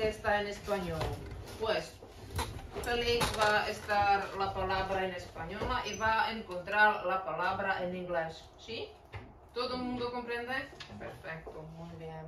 que está en español. Pues Félix va a estar la palabra en española y va a encontrar la palabra en inglés. ¿Sí? ¿Todo el mundo comprende? Perfecto, muy bien.